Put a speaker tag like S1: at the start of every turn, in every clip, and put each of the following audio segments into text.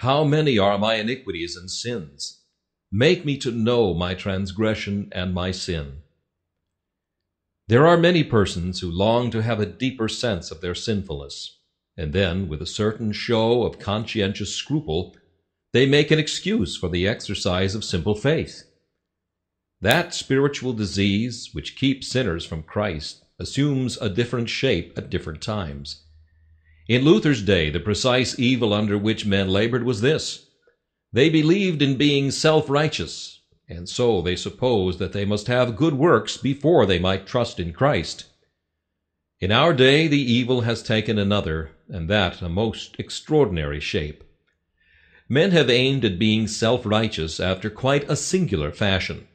S1: How many are my iniquities and sins? Make me to know my transgression and my sin. There are many persons who long to have a deeper sense of their sinfulness, and then, with a certain show of conscientious scruple, they make an excuse for the exercise of simple faith. That spiritual disease which keeps sinners from Christ assumes a different shape at different times. In Luther's day, the precise evil under which men labored was this. They believed in being self-righteous, and so they supposed that they must have good works before they might trust in Christ. In our day the evil has taken another, and that a most extraordinary shape. Men have aimed at being self-righteous after quite a singular fashion.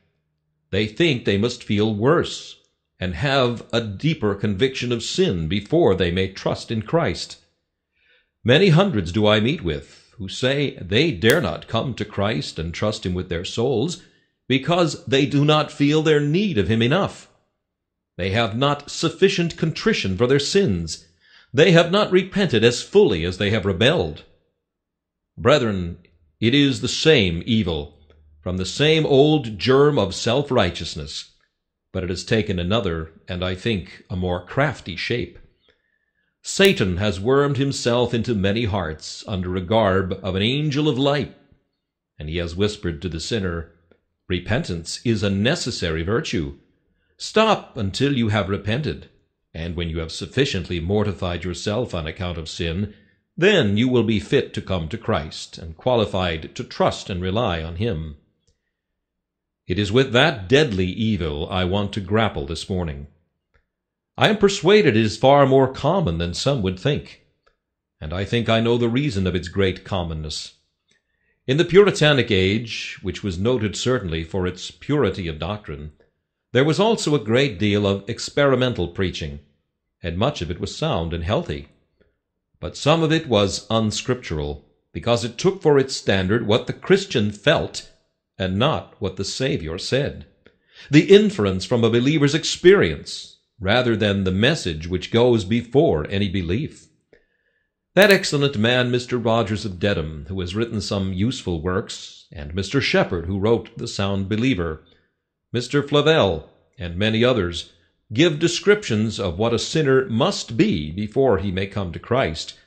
S1: They think they must feel worse, and have a deeper conviction of sin before they may trust in Christ. Many hundreds do I meet with, who say they dare not come to Christ and trust Him with their souls, because they do not feel their need of him enough. They have not sufficient contrition for their sins. They have not repented as fully as they have rebelled. Brethren, it is the same evil, from the same old germ of self-righteousness, but it has taken another, and I think a more crafty shape. Satan has wormed himself into many hearts under a garb of an angel of light, and he has whispered to the sinner, Repentance is a necessary virtue. Stop until you have repented, and when you have sufficiently mortified yourself on account of sin, then you will be fit to come to Christ, and qualified to trust and rely on Him. It is with that deadly evil I want to grapple this morning. I am persuaded it is far more common than some would think, and I think I know the reason of its great commonness. In the Puritanic age, which was noted certainly for its purity of doctrine, there was also a great deal of experimental preaching, and much of it was sound and healthy. But some of it was unscriptural, because it took for its standard what the Christian felt and not what the Savior said. The inference from a believer's experience, rather than the message which goes before any belief. That excellent man, Mr. Rogers of Dedham, who has written some useful works, and Mr. Shepard, who wrote The Sound Believer, Mr. Flavel, and many others, give descriptions of what a sinner must be before he may come to Christ,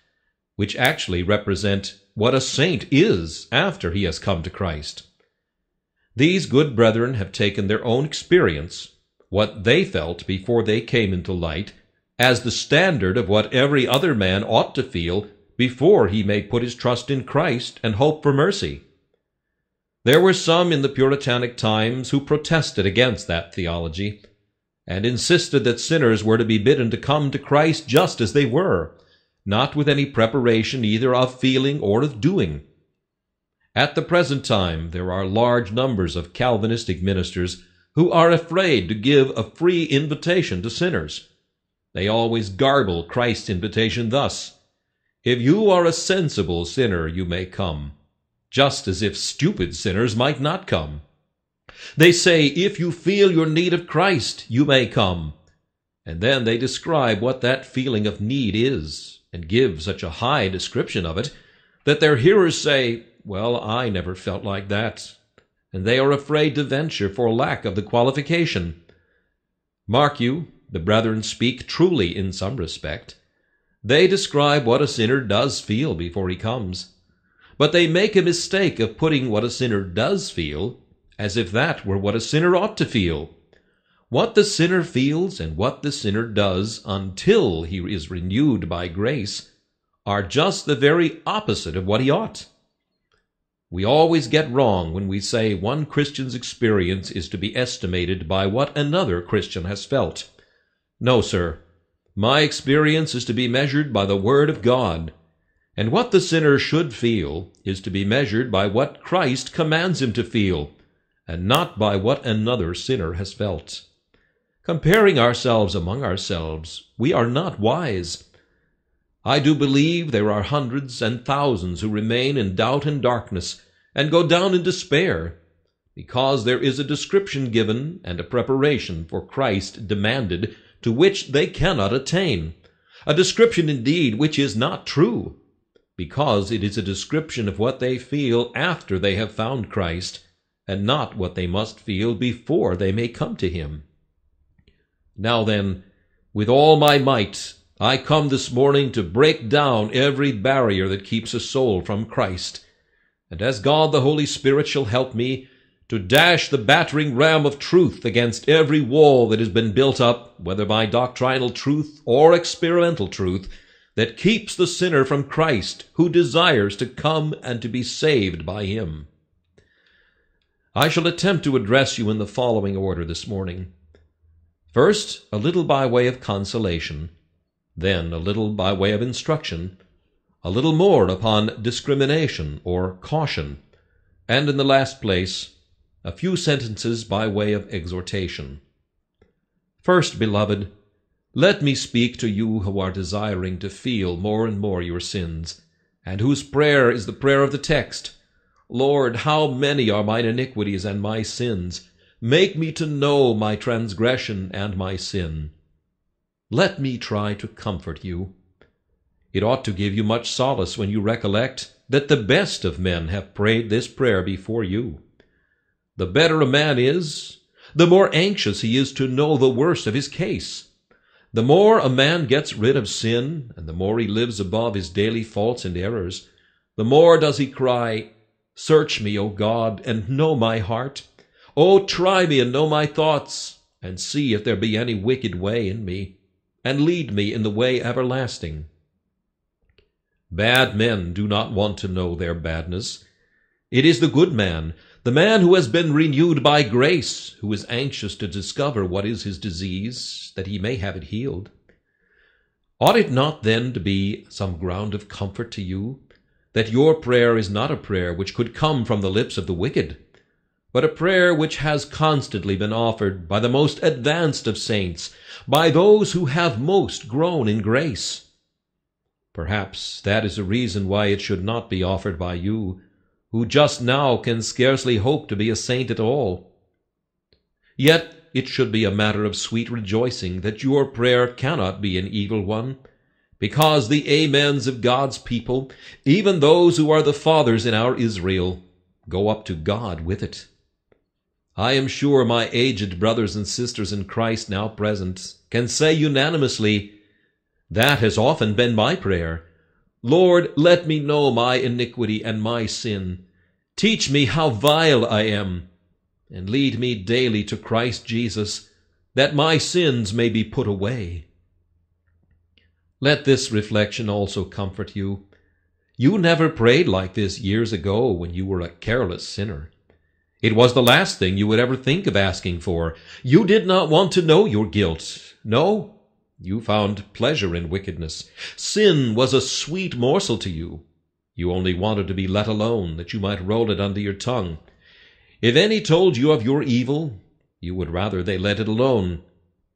S1: which actually represent what a saint is after he has come to Christ. These good brethren have taken their own experience, what they felt before they came into light, as the standard of what every other man ought to feel before he may put his trust in Christ and hope for mercy. There were some in the Puritanic times who protested against that theology, and insisted that sinners were to be bidden to come to Christ just as they were, not with any preparation either of feeling or of doing. At the present time there are large numbers of Calvinistic ministers who are afraid to give a free invitation to sinners. They always garble Christ's invitation thus, If you are a sensible sinner, you may come, just as if stupid sinners might not come. They say, If you feel your need of Christ, you may come. And then they describe what that feeling of need is, and give such a high description of it, that their hearers say, Well, I never felt like that. And they are afraid to venture for lack of the qualification. Mark you, the brethren speak truly in some respect. They describe what a sinner does feel before he comes. But they make a mistake of putting what a sinner does feel as if that were what a sinner ought to feel. What the sinner feels and what the sinner does until he is renewed by grace are just the very opposite of what he ought. We always get wrong when we say one Christian's experience is to be estimated by what another Christian has felt. No, sir. My experience is to be measured by the Word of God, and what the sinner should feel is to be measured by what Christ commands him to feel, and not by what another sinner has felt. Comparing ourselves among ourselves, we are not wise. I do believe there are hundreds and thousands who remain in doubt and darkness, and go down in despair, because there is a description given and a preparation for Christ demanded to which they cannot attain, a description indeed which is not true. because it is a description of what they feel after they have found Christ, and not what they must feel before they may come to him. Now then, with all my might, I come this morning to break down every barrier that keeps a soul from Christ, and as God the Holy Spirit shall help me, to dash the battering ram of truth against every wall that has been built up, whether by doctrinal truth or experimental truth, that keeps the sinner from Christ who desires to come and to be saved by him. I shall attempt to address you in the following order this morning. First, a little by way of consolation, then a little by way of instruction, a little more upon discrimination or caution, and in the last place, a few sentences by way of exhortation. First, beloved, let me speak to you who are desiring to feel more and more your sins, and whose prayer is the prayer of the text. Lord, how many are mine iniquities and my sins? Make me to know my transgression and my sin. Let me try to comfort you. It ought to give you much solace when you recollect that the best of men have prayed this prayer before you. The better a man is, the more anxious he is to know the worst of his case. The more a man gets rid of sin, and the more he lives above his daily faults and errors, the more does he cry, Search me, O God, and know my heart. O try me and know my thoughts, and see if there be any wicked way in me, and lead me in the way everlasting. Bad men do not want to know their badness. It is the good man the man who has been renewed by grace, who is anxious to discover what is his disease, that he may have it healed. Ought it not then to be some ground of comfort to you that your prayer is not a prayer which could come from the lips of the wicked, but a prayer which has constantly been offered by the most advanced of saints, by those who have most grown in grace? Perhaps that is a reason why it should not be offered by you who just now can scarcely hope to be a saint at all. Yet it should be a matter of sweet rejoicing that your prayer cannot be an evil one, because the amens of God's people, even those who are the fathers in our Israel, go up to God with it. I am sure my aged brothers and sisters in Christ now present can say unanimously, That has often been my prayer, Lord, let me know my iniquity and my sin. Teach me how vile I am, and lead me daily to Christ Jesus, that my sins may be put away. Let this reflection also comfort you. You never prayed like this years ago when you were a careless sinner. It was the last thing you would ever think of asking for. You did not want to know your guilt. No, you found pleasure in wickedness. Sin was a sweet morsel to you. You only wanted to be let alone, that you might roll it under your tongue. If any told you of your evil, you would rather they let it alone.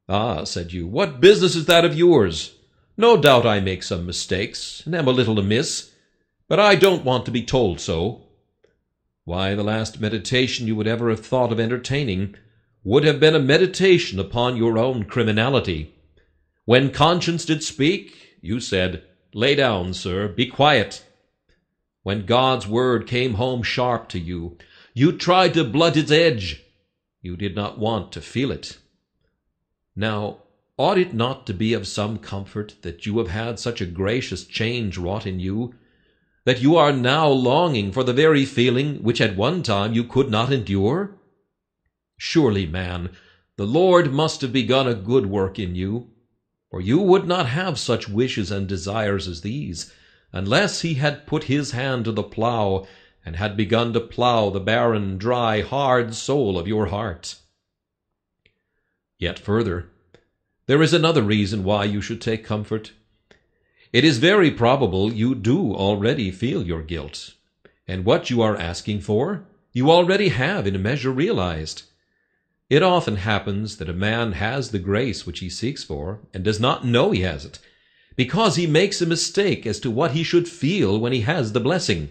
S1: Ah, said you, what business is that of yours? No doubt I make some mistakes, and am a little amiss, but I don't want to be told so. Why, the last meditation you would ever have thought of entertaining would have been a meditation upon your own criminality. When conscience did speak, you said, Lay down, sir, be quiet. When God's word came home sharp to you, you tried to blunt its edge. You did not want to feel it. Now, ought it not to be of some comfort that you have had such a gracious change wrought in you, that you are now longing for the very feeling which at one time you could not endure? Surely, man, the Lord must have begun a good work in you, for you would not have such wishes and desires as these, unless he had put his hand to the plough, and had begun to plough the barren, dry, hard soul of your heart. Yet further, there is another reason why you should take comfort. It is very probable you do already feel your guilt, and what you are asking for, you already have in a measure realized. It often happens that a man has the grace which he seeks for, and does not know he has it, because he makes a mistake as to what he should feel when he has the blessing.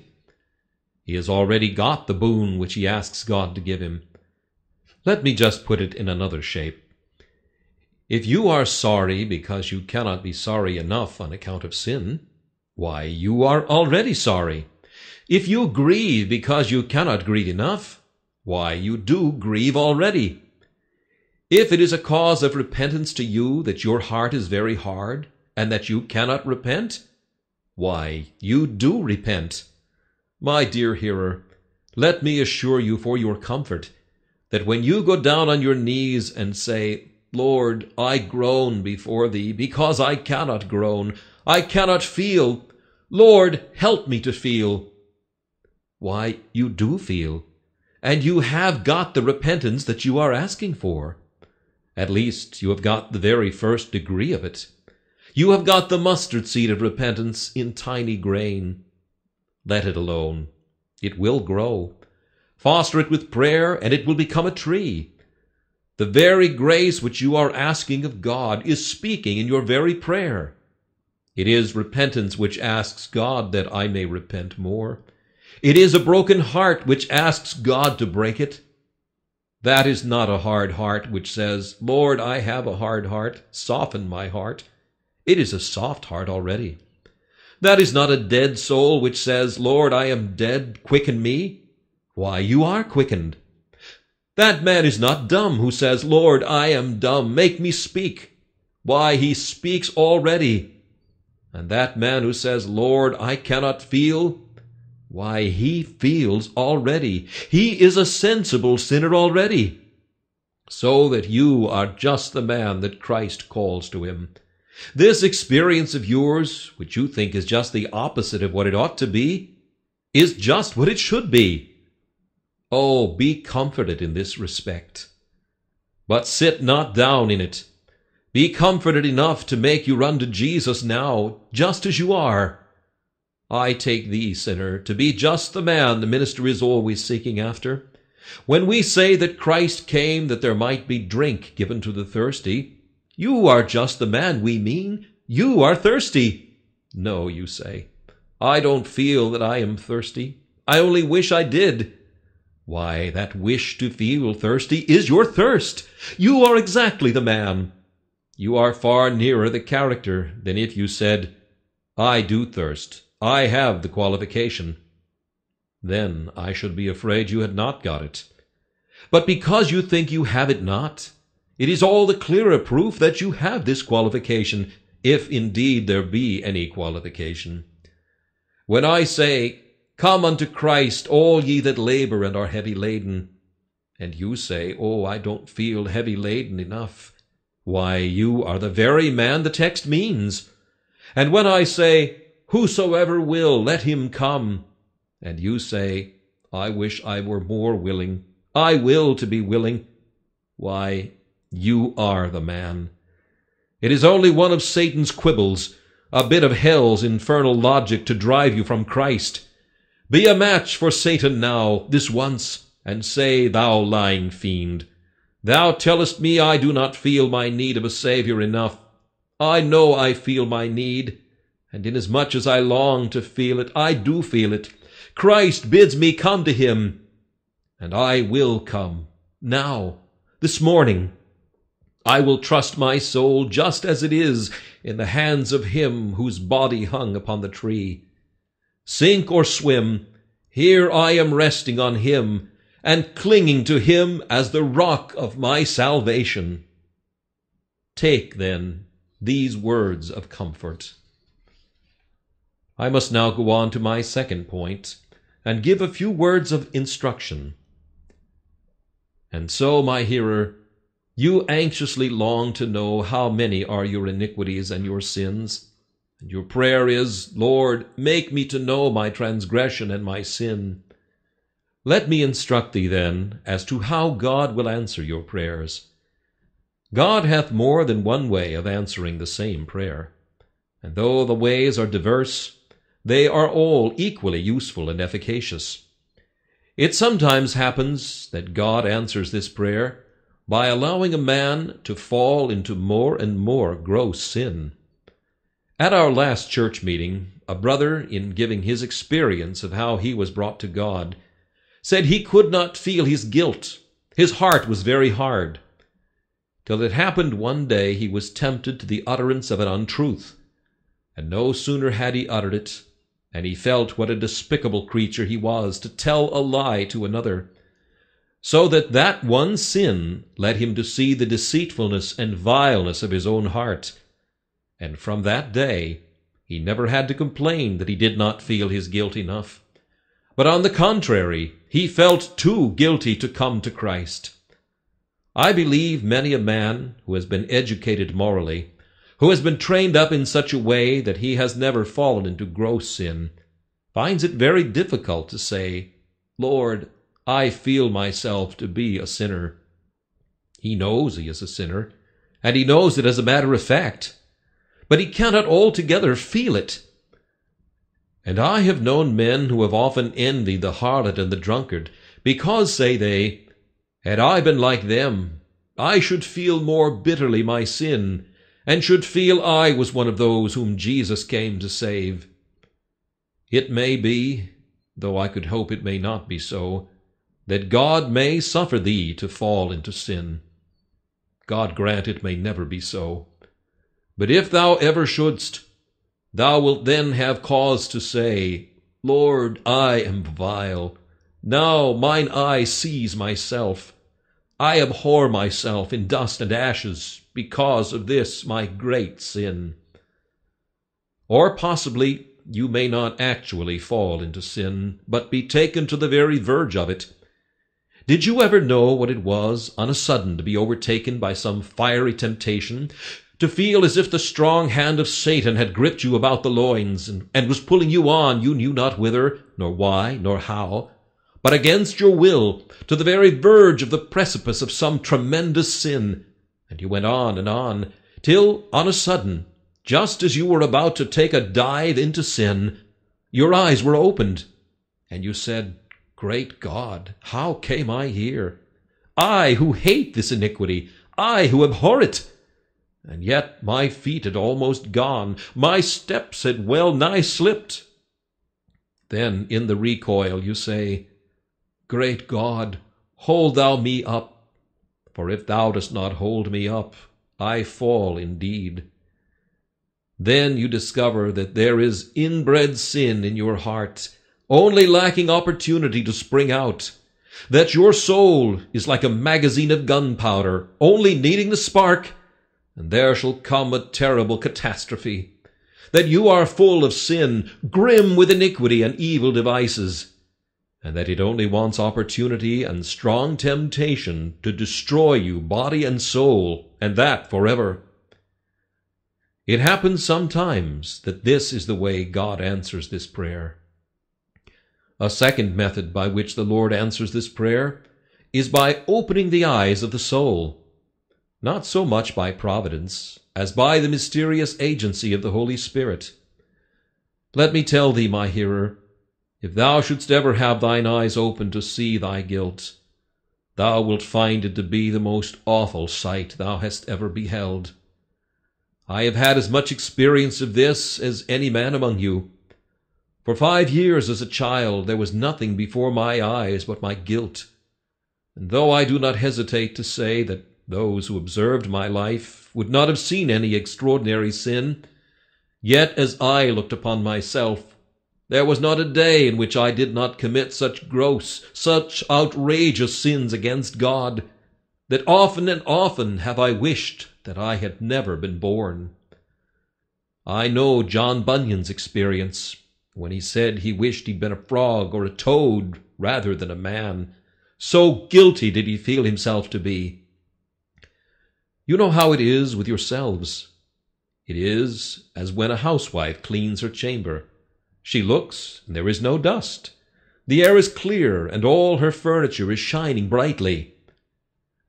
S1: He has already got the boon which he asks God to give him. Let me just put it in another shape. If you are sorry because you cannot be sorry enough on account of sin, Why, you are already sorry. If you grieve because you cannot grieve enough, why, you do grieve already. If it is a cause of repentance to you that your heart is very hard, and that you cannot repent, why, you do repent. My dear hearer, let me assure you for your comfort that when you go down on your knees and say, Lord, I groan before thee because I cannot groan, I cannot feel, Lord, help me to feel. Why, you do feel, and you have got the repentance that you are asking for. At least you have got the very first degree of it. You have got the mustard seed of repentance in tiny grain. Let it alone. It will grow. Foster it with prayer, and it will become a tree. The very grace which you are asking of God is speaking in your very prayer. It is repentance which asks God that I may repent more. It is a broken heart which asks God to break it. That is not a hard heart which says, Lord, I have a hard heart, soften my heart. It is a soft heart already. That is not a dead soul which says, Lord, I am dead, quicken me. Why, you are quickened. That man is not dumb who says, Lord, I am dumb, make me speak. Why, he speaks already. And that man who says, Lord, I cannot feel, why, he feels already. He is a sensible sinner already. So that you are just the man that Christ calls to him. This experience of yours, which you think is just the opposite of what it ought to be, is just what it should be. Oh, be comforted in this respect. But sit not down in it. Be comforted enough to make you run to Jesus now, just as you are. I take thee, sinner, to be just the man the minister is always seeking after. When we say that Christ came that there might be drink given to the thirsty, you are just the man we mean. You are thirsty. No, you say. I don't feel that I am thirsty. I only wish I did. Why, that wish to feel thirsty is your thirst. You are exactly the man. You are far nearer the character than if you said, I do thirst. I have the qualification. Then I should be afraid you had not got it. But because you think you have it not, it is all the clearer proof that you have this qualification, if indeed there be any qualification. When I say, Come unto Christ, all ye that labor and are heavy laden, and you say, Oh, I don't feel heavy laden enough, why, you are the very man the text means. And when I say, Whosoever will, let him come, and you say, I wish I were more willing, I will to be willing, why, you are the man. It is only one of Satan's quibbles, a bit of hell's infernal logic to drive you from Christ. Be a match for Satan now, this once, and say, Thou lying fiend, Thou tellest me I do not feel my need of a Saviour enough. I know I feel my need, and inasmuch as I long to feel it, I do feel it. Christ bids me come to him, and I will come, now, this morning. I will trust my soul just as it is in the hands of him whose body hung upon the tree. Sink or swim, here I am resting on him and clinging to him as the rock of my salvation. Take, then, these words of comfort. I must now go on to my second point and give a few words of instruction. And so, my hearer, you anxiously long to know how many are your iniquities and your sins. And your prayer is, Lord, make me to know my transgression and my sin. Let me instruct thee then as to how God will answer your prayers. God hath more than one way of answering the same prayer. And though the ways are diverse, they are all equally useful and efficacious. It sometimes happens that God answers this prayer by allowing a man to fall into more and more gross sin. At our last church meeting, a brother, in giving his experience of how he was brought to God, said he could not feel his guilt. His heart was very hard. Till it happened one day he was tempted to the utterance of an untruth. and no sooner had he uttered it, and he felt what a despicable creature he was to tell a lie to another, so that that one sin led him to see the deceitfulness and vileness of his own heart, and from that day he never had to complain that he did not feel his guilt enough, but on the contrary, he felt too guilty to come to Christ. I believe many a man who has been educated morally, who has been trained up in such a way that he has never fallen into gross sin, finds it very difficult to say, Lord, I feel myself to be a sinner. He knows he is a sinner, and he knows it as a matter of fact, but he cannot altogether feel it. And I have known men who have often envied the harlot and the drunkard, because, say they, had I been like them, I should feel more bitterly my sin, and should feel I was one of those whom Jesus came to save. It may be, though I could hope it may not be so, that God may suffer thee to fall into sin. God grant it may never be so. But if thou ever shouldst, thou wilt then have cause to say, Lord, I am vile. Now mine eye sees myself. I abhor myself in dust and ashes because of this my great sin. Or possibly you may not actually fall into sin, but be taken to the very verge of it. Did you ever know what it was on a sudden to be overtaken by some fiery temptation, to feel as if the strong hand of Satan had gripped you about the loins, and, and was pulling you on you knew not whither, nor why, nor how, but against your will, to the very verge of the precipice of some tremendous sin. And you went on and on, till on a sudden, just as you were about to take a dive into sin, your eyes were opened, and you said, Great God, how came I here? I who hate this iniquity, I who abhor it. And yet my feet had almost gone, my steps had well nigh slipped. Then in the recoil you say, Great God, hold thou me up, for if thou dost not hold me up, I fall indeed. Then you discover that there is inbred sin in your heart, only lacking opportunity to spring out, that your soul is like a magazine of gunpowder, only needing the spark, and there shall come a terrible catastrophe, that you are full of sin, grim with iniquity and evil devices, and that it only wants opportunity and strong temptation to destroy you body and soul, and that forever. It happens sometimes that this is the way God answers this prayer. A second method by which the Lord answers this prayer is by opening the eyes of the soul, not so much by providence as by the mysterious agency of the Holy Spirit. Let me tell thee, my hearer, if thou shouldst ever have thine eyes open to see thy guilt, thou wilt find it to be the most awful sight thou hast ever beheld. I have had as much experience of this as any man among you. For five years as a child there was nothing before my eyes but my guilt. And though I do not hesitate to say that those who observed my life would not have seen any extraordinary sin, yet as I looked upon myself, there was not a day in which I did not commit such gross, such outrageous sins against God, that often and often have I wished that I had never been born. I know John Bunyan's experience when he said he wished he'd been a frog or a toad rather than a man. So guilty did he feel himself to be. You know how it is with yourselves. It is as when a housewife cleans her chamber. She looks, and there is no dust. The air is clear, and all her furniture is shining brightly.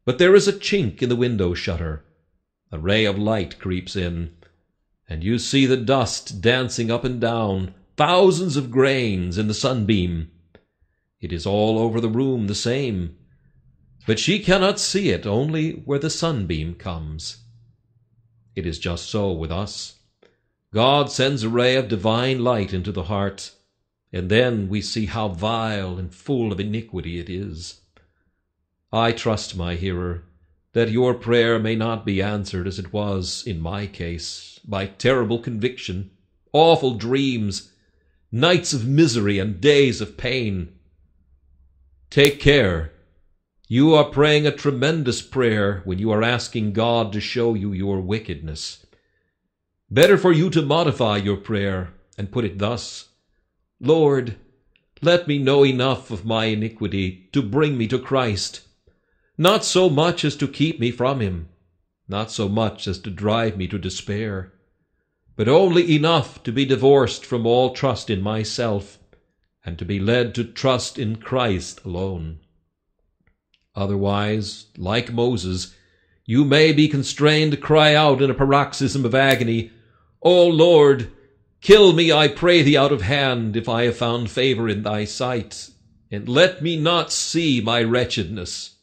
S1: But there is a chink in the window shutter. A ray of light creeps in, and you see the dust dancing up and down, thousands of grains in the sunbeam. It is all over the room the same, but she cannot see it only where the sunbeam comes. It is just so with us. God sends a ray of divine light into the heart, and then we see how vile and full of iniquity it is. I trust, my hearer, that your prayer may not be answered as it was in my case, by terrible conviction, awful dreams, nights of misery and days of pain. Take care. You are praying a tremendous prayer when you are asking God to show you your wickedness. Better for you to modify your prayer and put it thus Lord, let me know enough of my iniquity to bring me to Christ, not so much as to keep me from him, not so much as to drive me to despair, but only enough to be divorced from all trust in myself, and to be led to trust in Christ alone. Otherwise, like Moses, you may be constrained to cry out in a paroxysm of agony, O Lord, Kill me, I pray thee, out of hand, if I have found favor in thy sight, and let me not see my wretchedness.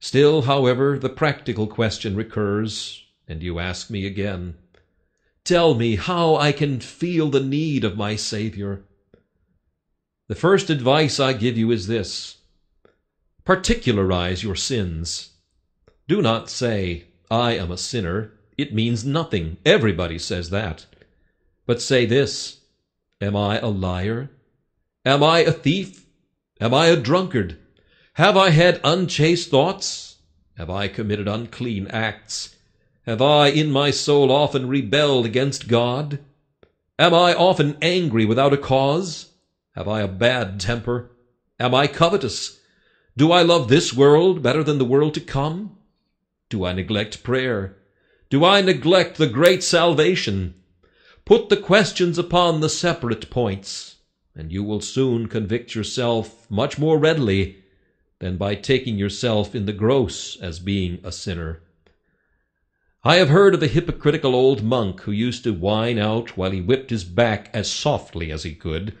S1: Still, however, the practical question recurs, and you ask me again, Tell me how I can feel the need of my Savior. The first advice I give you is this particularize your sins. Do not say, I am a sinner. It means nothing. Everybody says that. But say this Am I a liar? Am I a thief? Am I a drunkard? Have I had unchaste thoughts? Have I committed unclean acts? Have I in my soul often rebelled against God? Am I often angry without a cause? Have I a bad temper? Am I covetous? Do I love this world better than the world to come? Do I neglect prayer? Do I neglect the great salvation? Put the questions upon the separate points, and you will soon convict yourself much more readily than by taking yourself in the gross as being a sinner. I have heard of a hypocritical old monk who used to whine out while he whipped his back as softly as he could,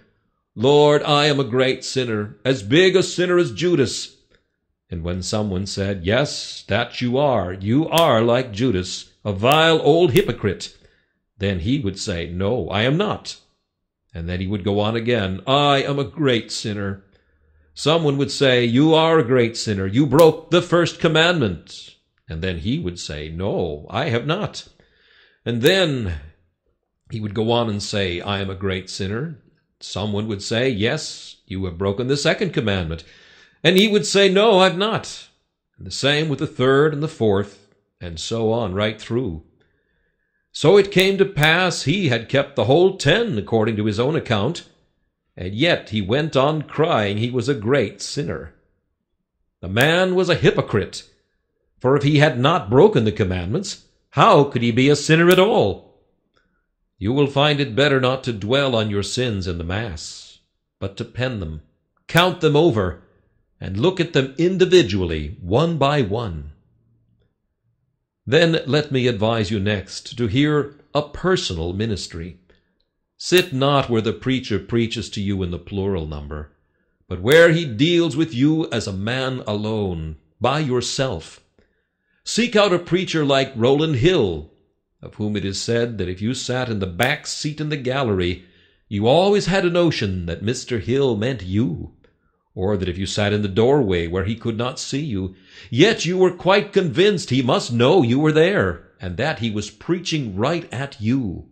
S1: Lord, I am a great sinner, as big a sinner as Judas. And when someone said, Yes, that you are, you are like Judas, a vile old hypocrite, then he would say, No, I am not. And then he would go on again, I am a great sinner. Someone would say, You are a great sinner. You broke the first commandment. And then he would say, No, I have not. And then he would go on and say, I am a great sinner. Someone would say, Yes, you have broken the second commandment. And he would say, No, I've not. And the same with the third and the fourth, and so on right through. So it came to pass he had kept the whole ten according to his own account, and yet he went on crying he was a great sinner. The man was a hypocrite, for if he had not broken the commandments, how could he be a sinner at all? You will find it better not to dwell on your sins in the Mass, but to pen them, count them over, and look at them individually, one by one. Then let me advise you next to hear a personal ministry. Sit not where the preacher preaches to you in the plural number, but where he deals with you as a man alone, by yourself. Seek out a preacher like Rowland Hill, of whom it is said that if you sat in the back seat in the gallery, you always had a notion that Mr. Hill meant you or that if you sat in the doorway where he could not see you, yet you were quite convinced he must know you were there, and that he was preaching right at you.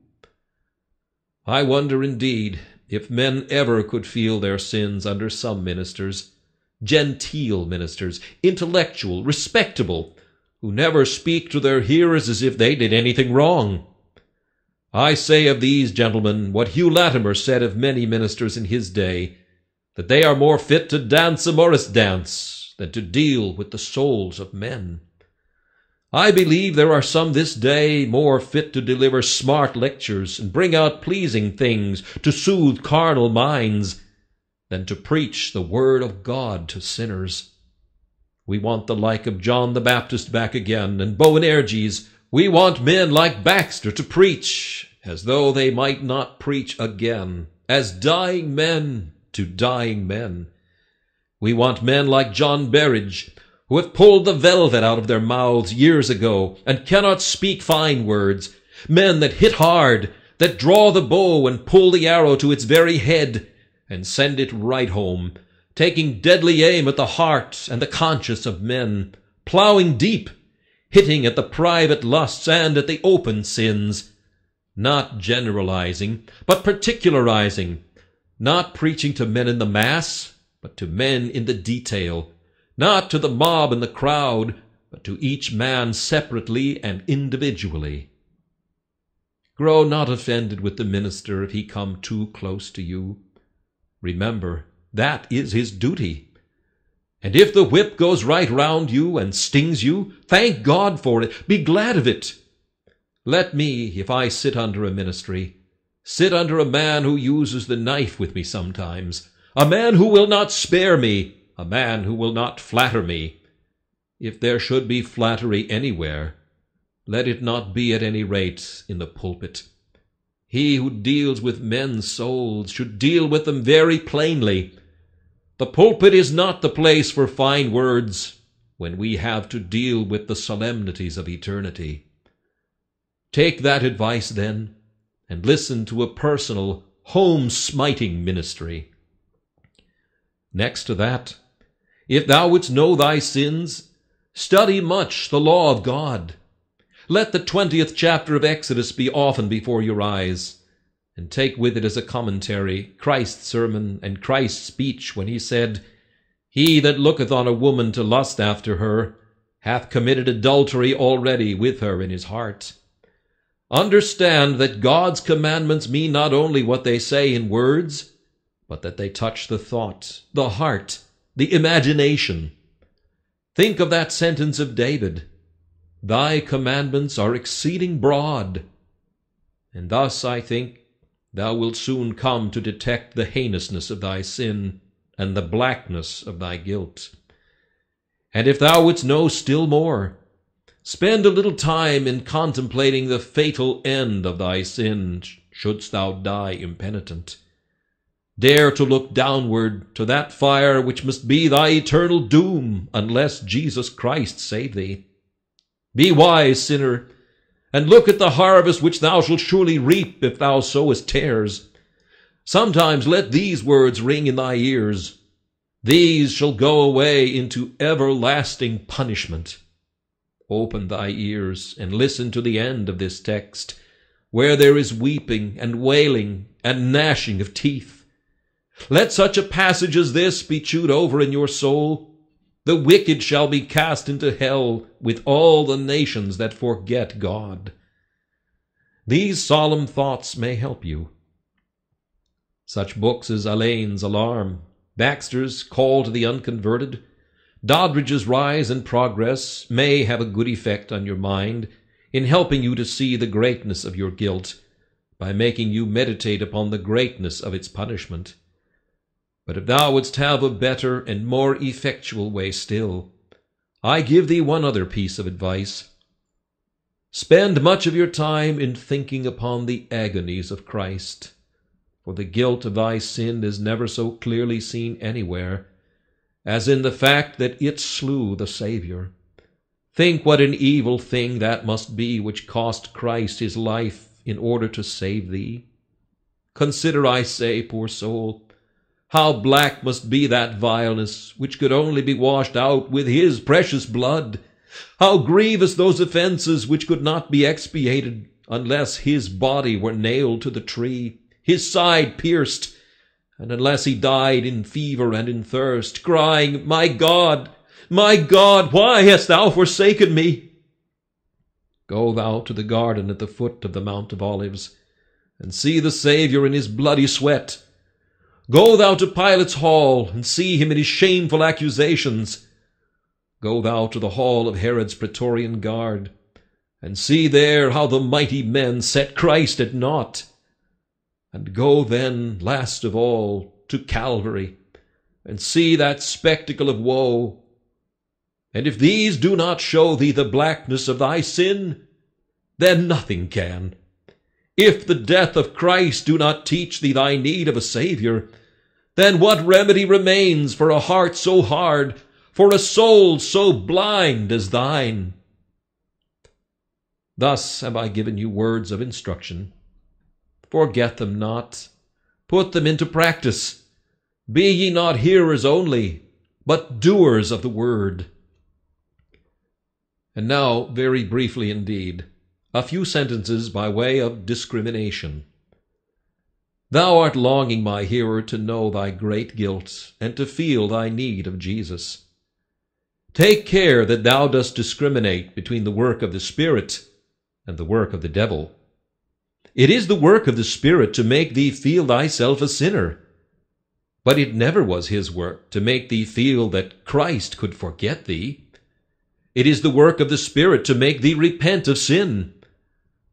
S1: I wonder indeed if men ever could feel their sins under some ministers, genteel ministers, intellectual, respectable, who never speak to their hearers as if they did anything wrong. I say of these gentlemen what Hugh Latimer said of many ministers in his day, that they are more fit to dance a morris dance than to deal with the souls of men. I believe there are some this day more fit to deliver smart lectures and bring out pleasing things to soothe carnal minds than to preach the word of God to sinners. We want the like of John the Baptist back again and Boanerges. We want men like Baxter to preach as though they might not preach again, as dying men to dying men. We want men like John Berridge, who have pulled the velvet out of their mouths years ago and cannot speak fine words, men that hit hard, that draw the bow and pull the arrow to its very head and send it right home, taking deadly aim at the heart and the conscience of men, ploughing deep, hitting at the private lusts and at the open sins, not generalizing, but particularizing, not preaching to men in the mass, but to men in the detail, not to the mob and the crowd, but to each man separately and individually. Grow not offended with the minister if he come too close to you. Remember, that is his duty. And if the whip goes right round you and stings you, thank God for it. Be glad of it. Let me, if I sit under a ministry, sit under a man who uses the knife with me sometimes, a man who will not spare me, a man who will not flatter me. If there should be flattery anywhere, let it not be at any rate in the pulpit. He who deals with men's souls should deal with them very plainly the pulpit is not the place for fine words when we have to deal with the solemnities of eternity. Take that advice, then, and listen to a personal, home smiting ministry. Next to that, if thou wouldst know thy sins, study much the law of God. Let the twentieth chapter of Exodus be often before your eyes and take with it as a commentary Christ's sermon and Christ's speech when he said, He that looketh on a woman to lust after her hath committed adultery already with her in his heart. Understand that God's commandments mean not only what they say in words, but that they touch the thought, the heart, the imagination. Think of that sentence of David, Thy commandments are exceeding broad. And thus, I think, thou wilt soon come to detect the heinousness of thy sin and the blackness of thy guilt. And if thou wouldst know still more, spend a little time in contemplating the fatal end of thy sin, shouldst thou die impenitent. Dare to look downward to that fire which must be thy eternal doom unless Jesus Christ save thee. Be wise, sinner, and look at the harvest which thou shalt surely reap if thou sowest tares. Sometimes let these words ring in thy ears. These shall go away into everlasting punishment. Open thy ears and listen to the end of this text, where there is weeping and wailing and gnashing of teeth. Let such a passage as this be chewed over in your soul the wicked shall be cast into hell with all the nations that forget God. These solemn thoughts may help you. Such books as Alleine's Alarm, Baxter's Call to the Unconverted, Doddridge's Rise and Progress may have a good effect on your mind in helping you to see the greatness of your guilt by making you meditate upon the greatness of its punishment. But if thou wouldst have a better and more effectual way still, I give thee one other piece of advice. Spend much of your time in thinking upon the agonies of Christ, for the guilt of thy sin is never so clearly seen anywhere as in the fact that it slew the Saviour. Think what an evil thing that must be which cost Christ his life in order to save thee. Consider, I say, poor soul, how black must be that vileness which could only be washed out with his precious blood! How grievous those offences which could not be expiated unless his body were nailed to the tree, his side pierced, and unless he died in fever and in thirst, crying, My God, my God, why hast thou forsaken me? Go thou to the garden at the foot of the Mount of Olives, and see the Saviour in his bloody sweat, Go thou to Pilate's hall, and see him in his shameful accusations. Go thou to the hall of Herod's praetorian guard, and see there how the mighty men set Christ at naught. And go then, last of all, to Calvary, and see that spectacle of woe. And if these do not show thee the blackness of thy sin, then nothing can. If the death of Christ do not teach thee thy need of a Saviour, then what remedy remains for a heart so hard, for a soul so blind as thine? Thus have I given you words of instruction. Forget them not, put them into practice. Be ye not hearers only, but doers of the word. And now, very briefly indeed, A few sentences by way of discrimination. Thou art longing, my hearer, to know thy great guilt, and to feel thy need of Jesus. Take care that thou dost discriminate between the work of the Spirit and the work of the devil. It is the work of the Spirit to make thee feel thyself a sinner. But it never was his work to make thee feel that Christ could forget thee. It is the work of the Spirit to make thee repent of sin.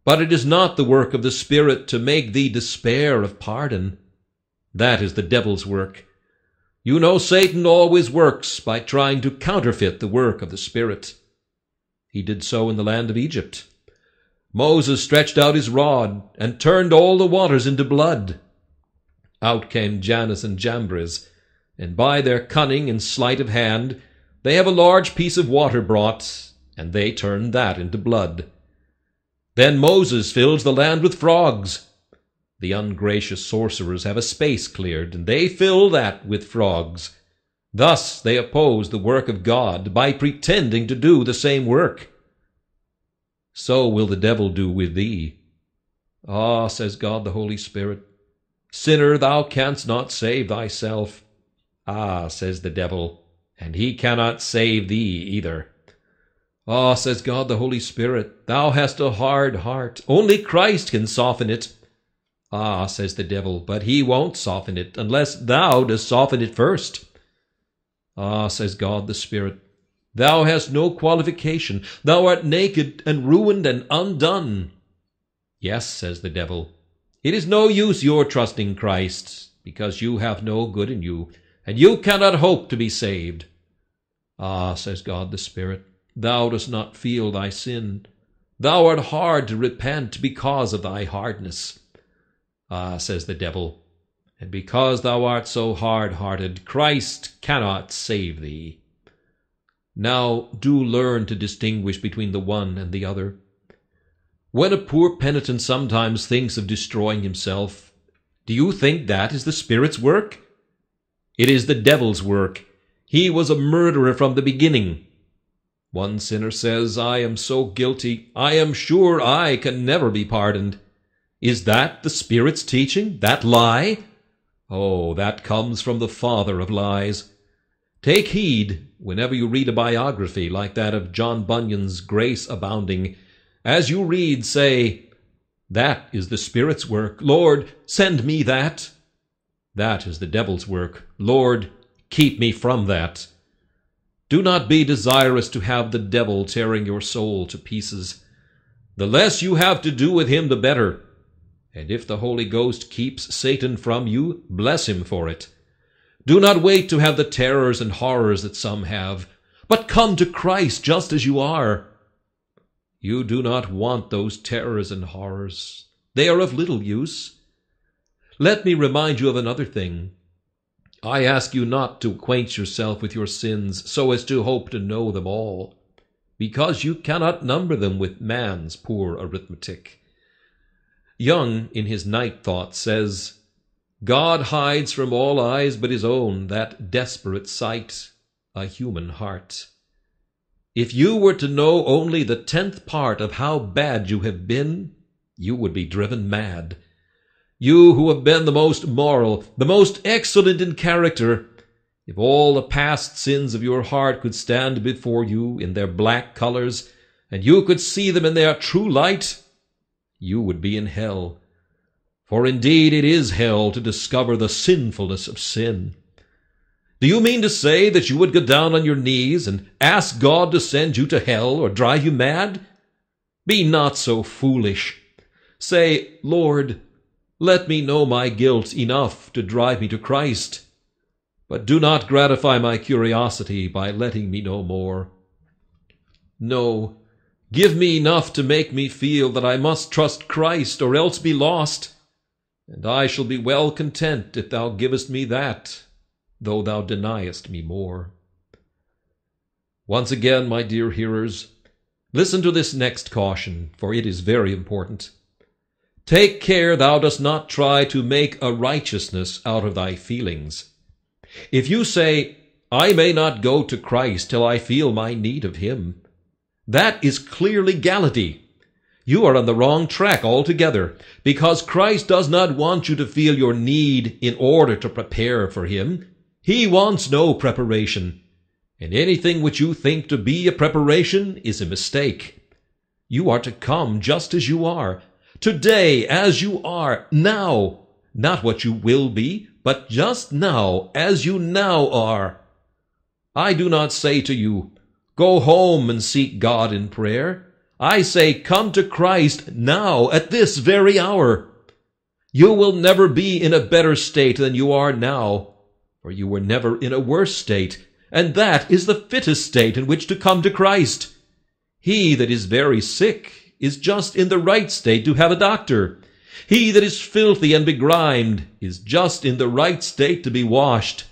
S1: But it is not the work of the Spirit to make thee despair of pardon. That is the devil's work. You know Satan always works by trying to counterfeit the work of the Spirit. He did so in the land of Egypt. Moses stretched out his rod and turned all the waters into blood. Out came Jannes and Jambres, and by their cunning and sleight of hand they have a large piece of water brought, and they turned that into blood. Then Moses fills the land with frogs. The ungracious sorcerers have a space cleared, and they fill that with frogs. Thus they oppose the work of God by pretending to do the same work. So will the devil do with thee. Ah, says God the Holy Spirit, sinner, thou canst not save thyself. Ah, says the devil, and he cannot save thee either. Ah, says God the Holy Spirit, thou hast a hard heart. Only Christ can soften it. Ah, says the devil, but he won't soften it unless thou dost soften it first. Ah, says God the Spirit, thou hast no qualification. Thou art naked and ruined and undone. Yes, says the devil, it is no use your trusting Christ, because you have no good in you, and you cannot hope to be saved. Ah, says God the Spirit, Thou dost not feel thy sin. Thou art hard to repent because of thy hardness. Ah, says the devil, and because thou art so hard-hearted, Christ cannot save thee. Now do learn to distinguish between the one and the other. When a poor penitent sometimes thinks of destroying himself, do you think that is the Spirit's work? It is the devil's work. He was a murderer from the beginning. One sinner says, I am so guilty, I am sure I can never be pardoned. Is that the Spirit's teaching, that lie? Oh, that comes from the father of lies. Take heed, whenever you read a biography like that of John Bunyan's Grace Abounding, as you read, say, That is the Spirit's work. Lord, send me that. That is the devil's work. Lord, keep me from that. Do not be desirous to have the devil tearing your soul to pieces. The less you have to do with him, the better. And if the Holy Ghost keeps Satan from you, bless him for it. Do not wait to have the terrors and horrors that some have, but come to Christ just as you are. You do not want those terrors and horrors. They are of little use. Let me remind you of another thing. I ask you not to acquaint yourself with your sins so as to hope to know them all, because you cannot number them with man's poor arithmetic. Young, in his Night Thought, says, God hides from all eyes but his own that desperate sight, a human heart. If you were to know only the tenth part of how bad you have been, you would be driven mad. You who have been the most moral, the most excellent in character, if all the past sins of your heart could stand before you in their black colors, and you could see them in their true light, you would be in hell. For indeed it is hell to discover the sinfulness of sin. Do you mean to say that you would go down on your knees and ask God to send you to hell or drive you mad? Be not so foolish. Say, Lord, let me know my guilt enough to drive me to Christ, but do not gratify my curiosity by letting me know more. No, give me enough to make me feel that I must trust Christ or else be lost, and I shall be well content if thou givest me that, though thou deniest me more. Once again, my dear hearers, listen to this next caution, for it is very important. Take care thou dost not try to make a righteousness out of thy feelings. If you say, I may not go to Christ till I feel my need of him, that is clear legality. You are on the wrong track altogether, because Christ does not want you to feel your need in order to prepare for Him. He wants no preparation, and anything which you think to be a preparation is a mistake. You are to come just as you are, today as you are, now, not what you will be, but just now as you now are. I do not say to you, Go home and seek God in prayer. I say, come to Christ now, at this very hour. You will never be in a better state than you are now, for you were never in a worse state, and that is the fittest state in which to come to Christ. He that is very sick is just in the right state to have a doctor. He that is filthy and begrimed is just in the right state to be washed.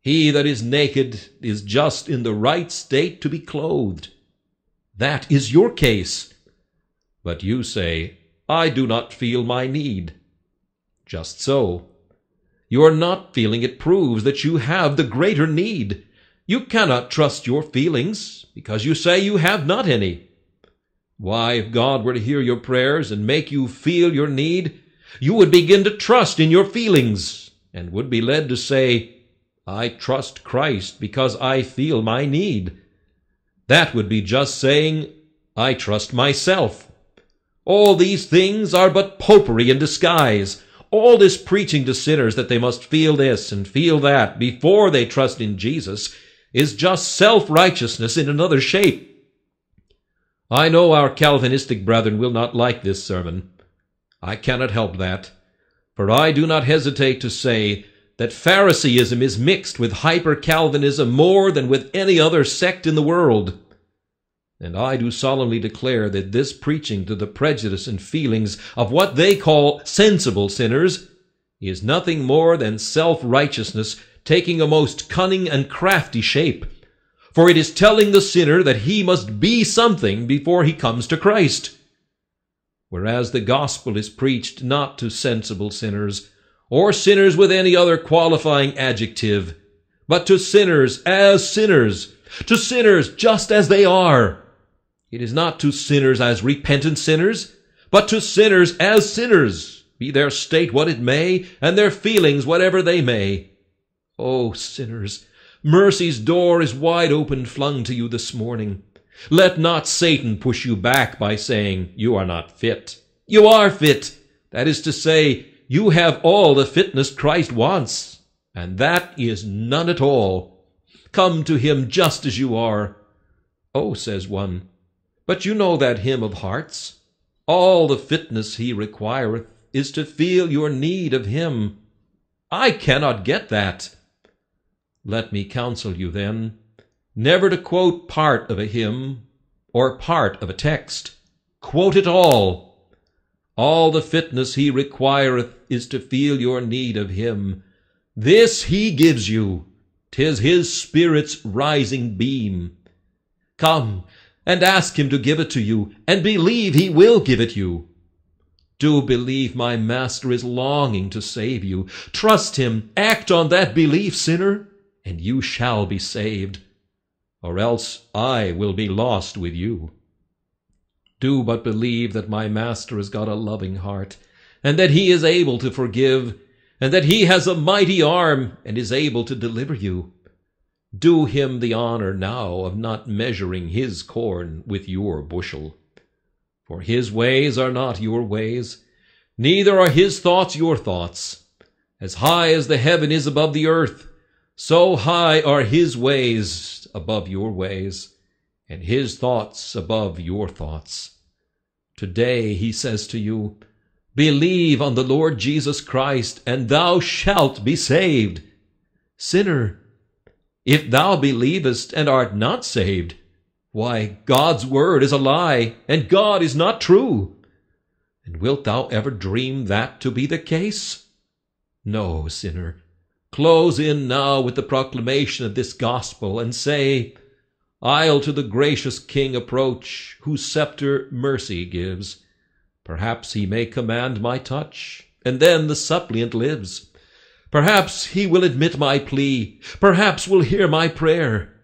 S1: He that is naked is just in the right state to be clothed. That is your case. But you say, I do not feel my need. Just so. Your not feeling it proves that you have the greater need. You cannot trust your feelings, because you say you have not any. Why, if God were to hear your prayers and make you feel your need, you would begin to trust in your feelings, and would be led to say, I trust Christ because I feel my need. That would be just saying, I trust myself. All these things are but popery in disguise. All this preaching to sinners that they must feel this and feel that before they trust in Jesus is just self-righteousness in another shape. I know our Calvinistic brethren will not like this sermon. I cannot help that, for I do not hesitate to say that Phariseeism is mixed with hyper-Calvinism more than with any other sect in the world. And I do solemnly declare that this preaching to the prejudice and feelings of what they call sensible sinners is nothing more than self-righteousness taking a most cunning and crafty shape. For it is telling the sinner that he must be something before he comes to Christ. Whereas the gospel is preached not to sensible sinners, or sinners with any other qualifying adjective, but to sinners as sinners, to sinners just as they are. It is not to sinners as repentant sinners, but to sinners as sinners, be their state what it may, and their feelings whatever they may. O oh, sinners, mercy's door is wide open flung to you this morning. Let not Satan push you back by saying, You are not fit. You are fit. That is to say, you have all the fitness Christ wants, and that is none at all. Come to him just as you are. Oh, says one, but you know that hymn of Hart's. All the fitness he requireth is to feel your need of him. I cannot get that. Let me counsel you then, never to quote part of a hymn or part of a text. Quote it all all the fitness he requireth is to feel your need of him. This he gives you. Tis his Spirit's rising beam. Come and ask him to give it to you, and believe he will give it you. Do believe my Master is longing to save you. Trust him, act on that belief, sinner, and you shall be saved. Or else I will be lost with you. Do but believe that my Master has got a loving heart, and that he is able to forgive, and that he has a mighty arm and is able to deliver you. Do him the honor now of not measuring his corn with your bushel. For his ways are not your ways, neither are his thoughts your thoughts. As high as the heaven is above the earth, so high are his ways above your ways, and his thoughts above your thoughts. Today he says to you, Believe on the Lord Jesus Christ, and thou shalt be saved. Sinner, if thou believest and art not saved, why, God's word is a lie, and God is not true. And wilt thou ever dream that to be the case? No, sinner, close in now with the proclamation of this gospel, and say, I'll to the gracious King approach, whose sceptre mercy gives. Perhaps he may command my touch, and then the suppliant lives. Perhaps he will admit my plea, perhaps will hear my prayer.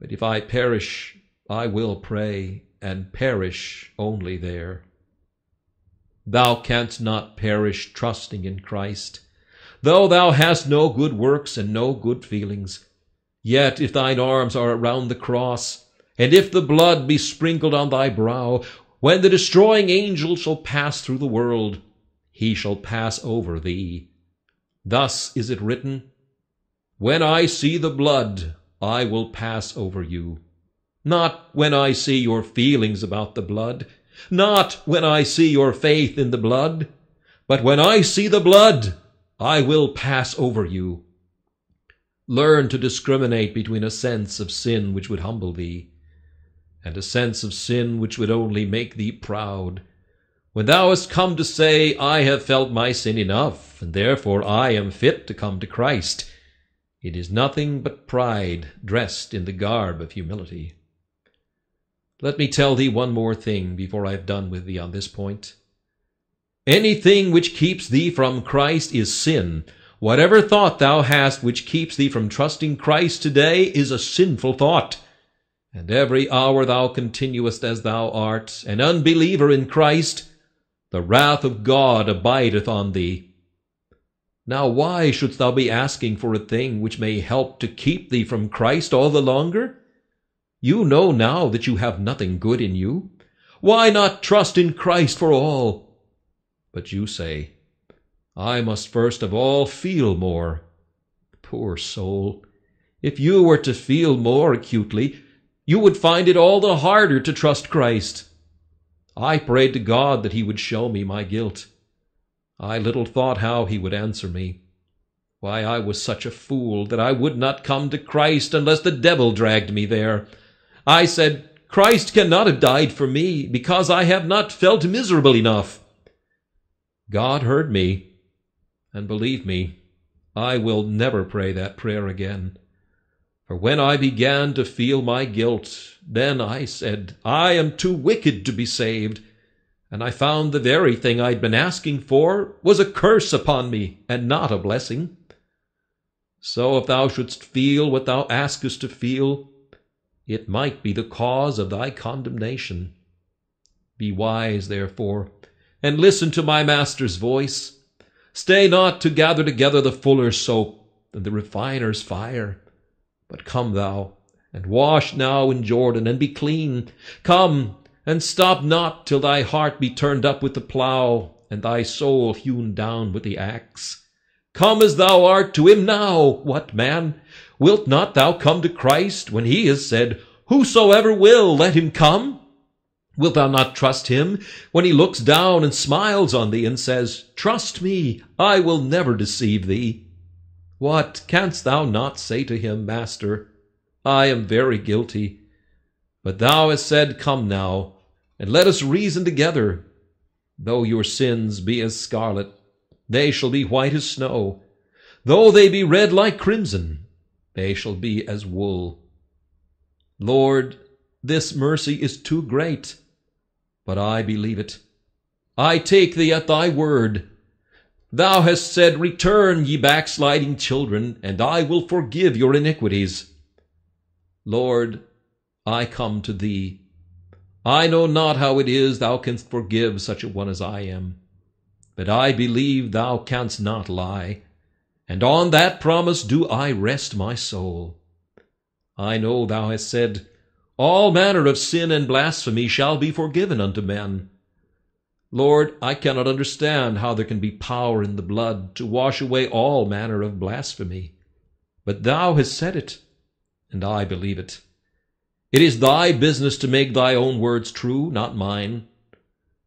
S1: But if I perish, I will pray, and perish only there. Thou canst not perish trusting in Christ. Though thou hast no good works and no good feelings, yet if thine arms are around the cross, and if the blood be sprinkled on thy brow, when the destroying angel shall pass through the world, he shall pass over thee. Thus is it written, When I see the blood, I will pass over you. Not when I see your feelings about the blood, not when I see your faith in the blood, but when I see the blood, I will pass over you. Learn to discriminate between a sense of sin which would humble thee, and a sense of sin which would only make thee proud. When thou hast come to say, I have felt my sin enough, and therefore I am fit to come to Christ, it is nothing but pride dressed in the garb of humility. Let me tell thee one more thing before I have done with thee on this point. Anything which keeps thee from Christ is sin. Whatever thought thou hast which keeps thee from trusting Christ today is a sinful thought. And every hour thou continuest as thou art, an unbeliever in Christ, the wrath of God abideth on thee. Now why shouldst thou be asking for a thing which may help to keep thee from Christ all the longer? You know now that you have nothing good in you. Why not trust in Christ for all? But you say, I must first of all feel more. Poor soul, if you were to feel more acutely, you would find it all the harder to trust Christ. I prayed to God that he would show me my guilt. I little thought how he would answer me. Why, I was such a fool that I would not come to Christ unless the devil dragged me there. I said, Christ cannot have died for me because I have not felt miserable enough. God heard me, and believe me, I will never pray that prayer again. For when I began to feel my guilt, then I said, I am too wicked to be saved. And I found the very thing I'd been asking for was a curse upon me, and not a blessing. So if thou shouldst feel what thou askest to feel, it might be the cause of thy condemnation. Be wise, therefore, and listen to my master's voice. Stay not to gather together the fuller's soap and the refiner's fire, but come thou, and wash now in Jordan, and be clean. Come, and stop not till thy heart be turned up with the plough, and thy soul hewn down with the axe. Come as thou art to him now. What man? Wilt not thou come to Christ when he has said, Whosoever will, let him come? Wilt thou not trust him when he looks down and smiles on thee and says, Trust me, I will never deceive thee? What, canst thou not say to him, Master, I am very guilty, but thou hast said, Come now, and let us reason together. Though your sins be as scarlet, they shall be white as snow. Though they be red like crimson, they shall be as wool. Lord, this mercy is too great, but I believe it. I take thee at thy word. Thou hast said, Return, ye backsliding children, and I will forgive your iniquities. Lord, I come to thee. I know not how it is thou canst forgive such a one as I am, but I believe thou canst not lie and on that promise do I rest my soul. I know thou hast said, All manner of sin and blasphemy shall be forgiven unto men. Lord, I cannot understand how there can be power in the blood to wash away all manner of blasphemy. But thou hast said it, and I believe it. It is thy business to make thy own words true, not mine.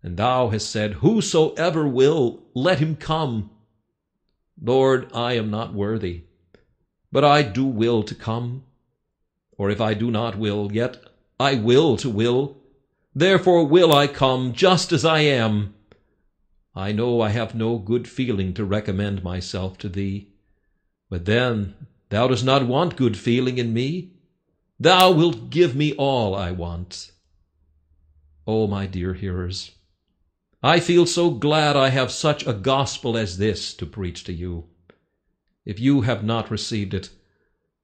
S1: And thou hast said, Whosoever will, let him come. Lord, I am not worthy, but I do will to come. Or if I do not will, yet I will to will. Therefore will I come just as I am. I know I have no good feeling to recommend myself to thee. But then thou dost not want good feeling in me. Thou wilt give me all I want. O oh, my dear hearers, I feel so glad I have such a gospel as this to preach to you. If you have not received it,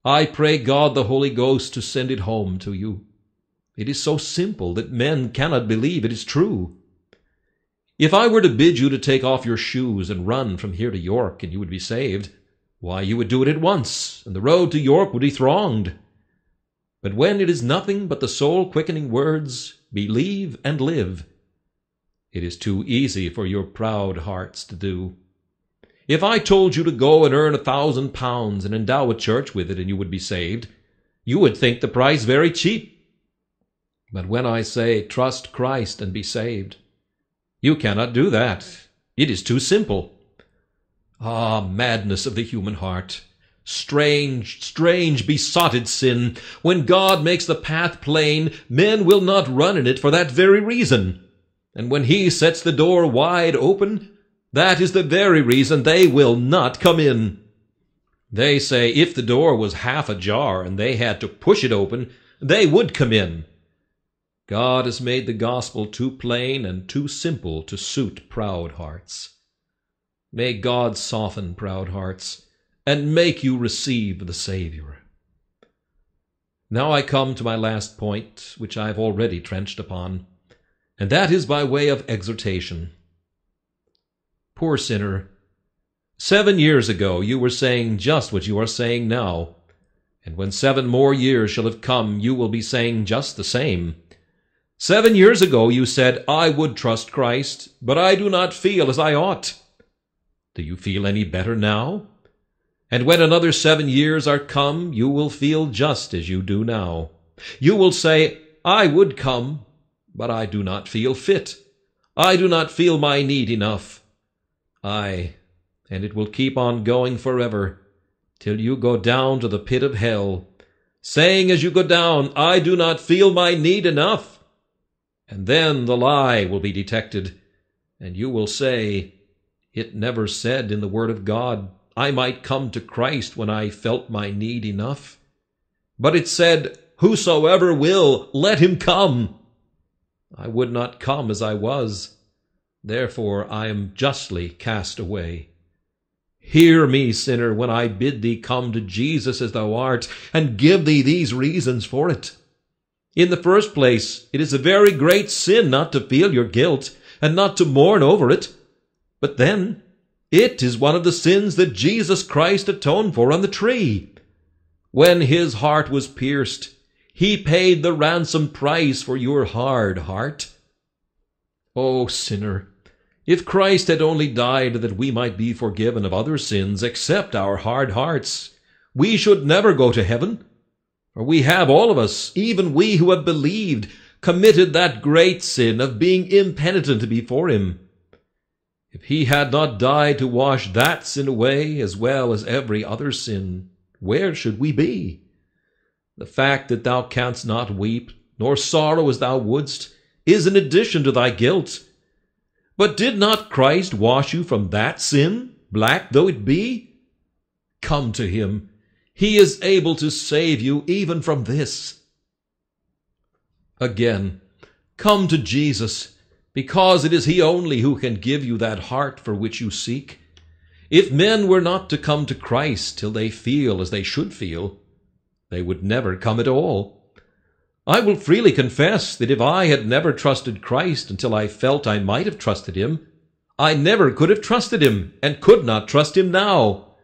S1: I pray God the Holy Ghost to send it home to you. It is so simple that men cannot believe it is true. If I were to bid you to take off your shoes and run from here to York, and you would be saved, why, you would do it at once, and the road to York would be thronged. But when it is nothing but the soul quickening words, believe and live, it is too easy for your proud hearts to do. If I told you to go and earn a thousand pounds and endow a church with it and you would be saved, you would think the price very cheap. But when I say, trust Christ and be saved, you cannot do that. It is too simple. Ah, madness of the human heart! Strange, strange, besotted sin! When God makes the path plain, men will not run in it for that very reason. And when He sets the door wide open, that is the very reason they will not come in. They say if the door was half ajar and they had to push it open, they would come in. God has made the gospel too plain and too simple to suit proud hearts. May God soften proud hearts and make you receive the Savior. Now I come to my last point, which I have already trenched upon, and that is by way of exhortation. Poor sinner, seven years ago you were saying just what you are saying now, and when seven more years shall have come, you will be saying just the same. Seven years ago you said, I would trust Christ, but I do not feel as I ought. Do you feel any better now? And when another seven years are come, you will feel just as you do now. You will say, I would come, but I do not feel fit. I do not feel my need enough. Ay, and it will keep on going forever, till you go down to the pit of hell, saying as you go down, I do not feel my need enough. And then the lie will be detected, and you will say, It never said in the Word of God, I might come to Christ when I felt my need enough. But it said, Whosoever will, let him come. I would not come as I was. Therefore I am justly cast away. Hear me, sinner, when I bid thee come to Jesus as thou art, and give thee these reasons for it. In the first place, it is a very great sin not to feel your guilt and not to mourn over it. But then, it is one of the sins that Jesus Christ atoned for on the tree. When his heart was pierced, he paid the ransom price for your hard heart. O sinner, if Christ had only died that we might be forgiven of other sins except our hard hearts, we should never go to heaven. For we have all of us, even we who have believed, committed that great sin of being impenitent before him. If he had not died to wash that sin away as well as every other sin, where should we be? The fact that thou canst not weep, nor sorrow as thou wouldst, is an addition to thy guilt. But did not Christ wash you from that sin, black though it be? Come to him he is able to save you even from this. Again, come to Jesus, because it is He only who can give you that heart for which you seek. If men were not to come to Christ till they feel as they should feel, they would never come at all. I will freely confess that if I had never trusted Christ until I felt I might have trusted Him, I never could have trusted Him and could not trust Him now.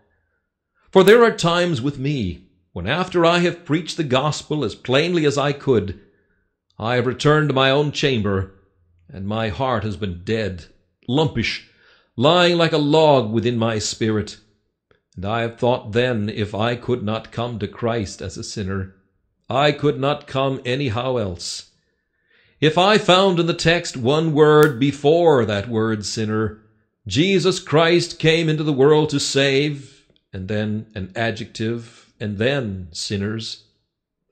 S1: For there are times with me when after I have preached the gospel as plainly as I could, I have returned to my own chamber, and my heart has been dead, lumpish, lying like a log within my spirit. And I have thought then if I could not come to Christ as a sinner, I could not come anyhow else. If I found in the text one word before that word sinner, Jesus Christ came into the world to save, and then an adjective, and then sinners,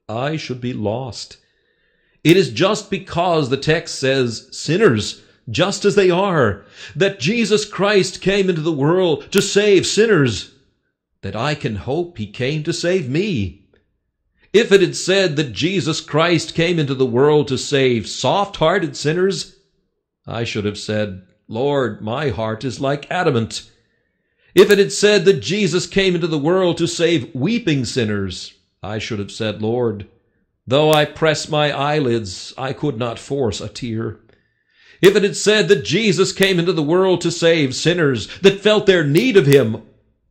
S1: I should be lost. It is just because the text says sinners, just as they are, that Jesus Christ came into the world to save sinners, that I can hope he came to save me. If it had said that Jesus Christ came into the world to save soft-hearted sinners, I should have said, Lord, my heart is like adamant. If it had said that Jesus came into the world to save weeping sinners, I should have said, Lord, Though I press my eyelids, I could not force a tear. If it had said that Jesus came into the world to save sinners that felt their need of him,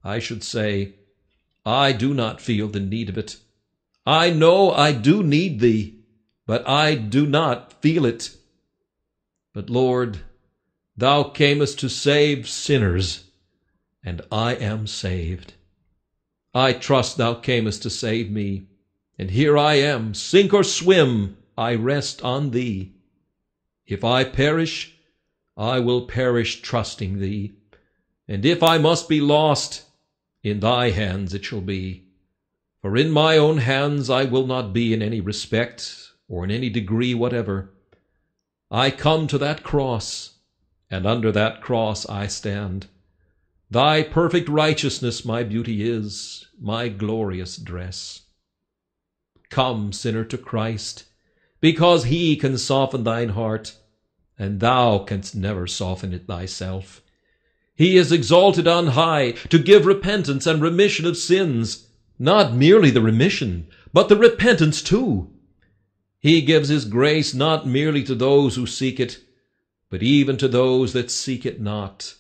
S1: I should say, I do not feel the need of it. I know I do need thee, but I do not feel it. But Lord, thou camest to save sinners, and I am saved. I trust thou camest to save me, and here I am, sink or swim, I rest on thee. If I perish, I will perish trusting thee, and if I must be lost, in thy hands it shall be. For in my own hands I will not be in any respect, or in any degree whatever. I come to that cross, and under that cross I stand. Thy perfect righteousness my beauty is, my glorious dress. Come, sinner, to Christ, because he can soften thine heart, and thou canst never soften it thyself. He is exalted on high to give repentance and remission of sins, not merely the remission, but the repentance too. He gives his grace not merely to those who seek it, but even to those that seek it not.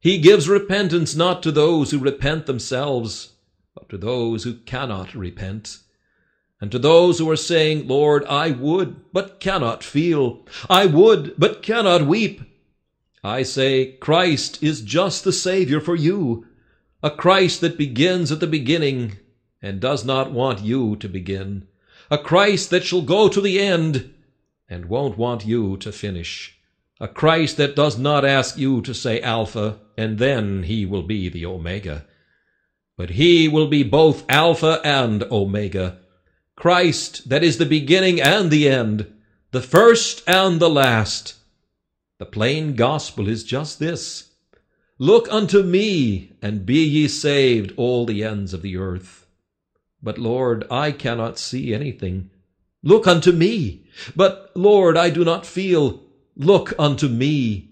S1: He gives repentance not to those who repent themselves, but to those who cannot repent. And to those who are saying, Lord, I would, but cannot feel. I would, but cannot weep. I say, Christ is just the Savior for you, a Christ that begins at the beginning and does not want you to begin a Christ that shall go to the end and won't want you to finish, a Christ that does not ask you to say Alpha and then he will be the Omega, but he will be both Alpha and Omega, Christ that is the beginning and the end, the first and the last. The plain gospel is just this. Look unto me, and be ye saved, all the ends of the earth. But, Lord, I cannot see anything. Look unto me. But, Lord, I do not feel. Look unto me.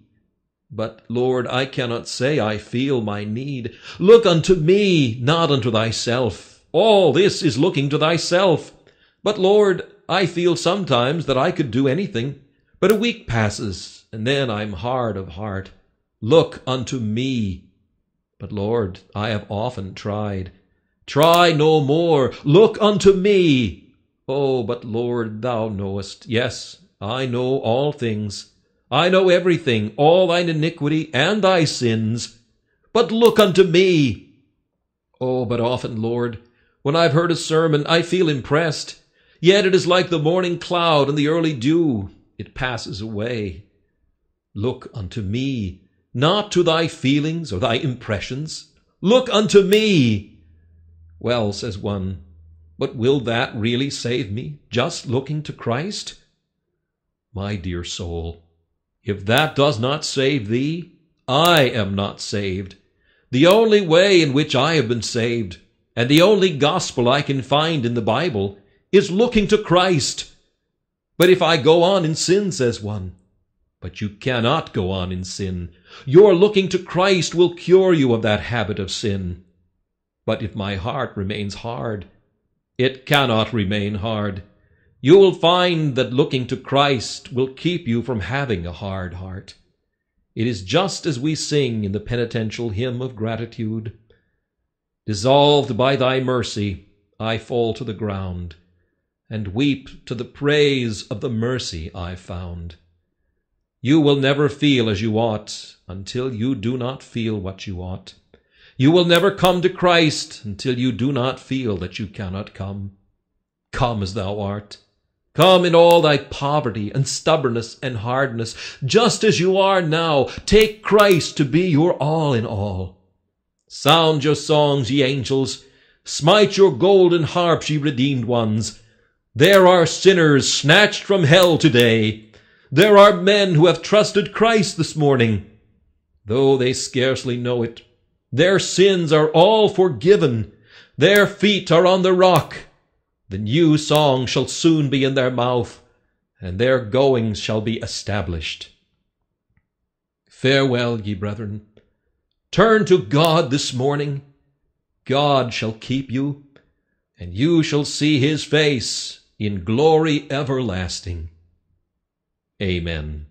S1: But, Lord, I cannot say I feel my need. Look unto me, not unto thyself. All this is looking to thyself. But, Lord, I feel sometimes that I could do anything. But a week passes, and then I'm hard of heart. Look unto me. But, Lord, I have often tried. Try no more. Look unto me. Oh, but Lord, thou knowest. Yes, I know all things. I know everything, all thine iniquity and thy sins. But look unto me. Oh, but often, Lord, when I've heard a sermon, I feel impressed. Yet it is like the morning cloud and the early dew. It passes away. Look unto me, not to thy feelings or thy impressions. Look unto me. Well, says one, but will that really save me, just looking to Christ? My dear soul, if that does not save thee, I am not saved. The only way in which I have been saved, and the only gospel I can find in the Bible, is looking to Christ. But if I go on in sin, says one, but you cannot go on in sin. Your looking to Christ will cure you of that habit of sin. But if my heart remains hard, it cannot remain hard. You will find that looking to Christ will keep you from having a hard heart. It is just as we sing in the penitential hymn of gratitude. Dissolved by thy mercy, I fall to the ground, and weep to the praise of the mercy I found. You will never feel as you ought until you do not feel what you ought. You will never come to Christ until you do not feel that you cannot come. Come as thou art. Come in all thy poverty and stubbornness and hardness, just as you are now. Take Christ to be your all in all. Sound your songs, ye angels. Smite your golden harps, ye redeemed ones. There are sinners snatched from hell today. There are men who have trusted Christ this morning, though they scarcely know it. Their sins are all forgiven. Their feet are on the rock. The new song shall soon be in their mouth, and their goings shall be established. Farewell, ye brethren. Turn to God this morning. God shall keep you, and you shall see his face, in glory everlasting. Amen.